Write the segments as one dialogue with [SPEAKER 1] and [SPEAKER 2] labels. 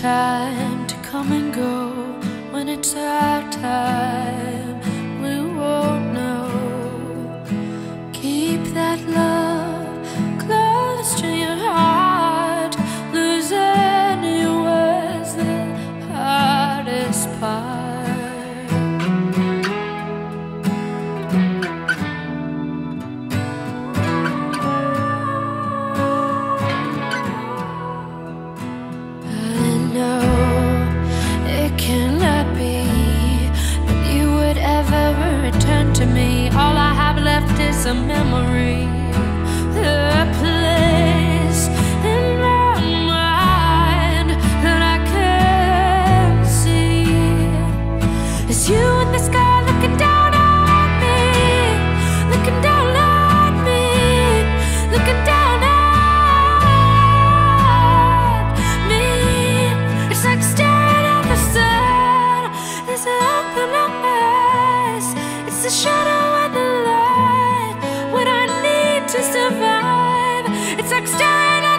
[SPEAKER 1] time to come and go when it's our time. We won't know. Keep that love close to your heart. Losing you the hardest part. All I have left is a memory, a place in my mind that I can't see. It's you in the sky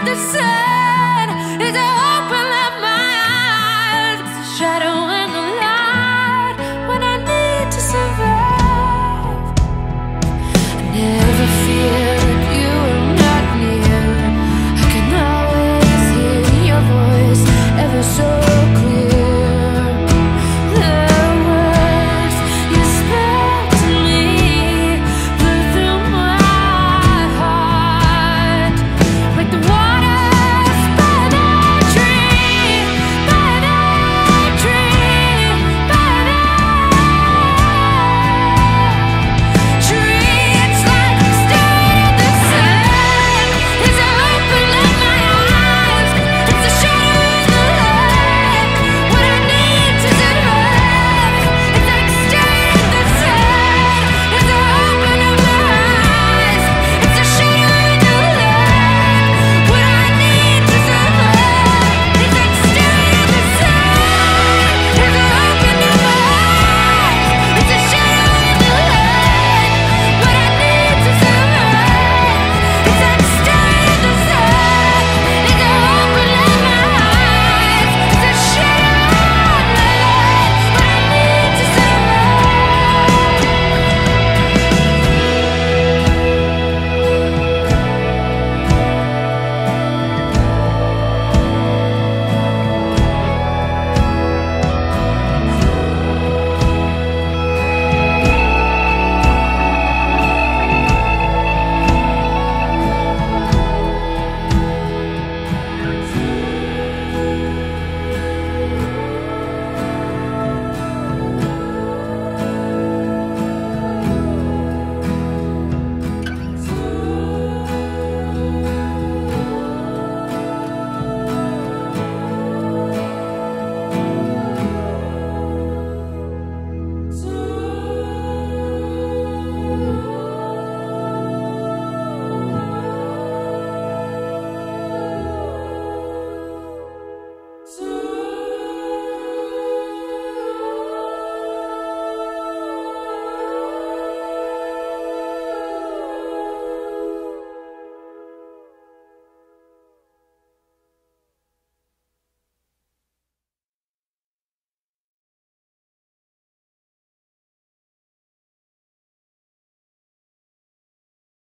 [SPEAKER 1] the sun is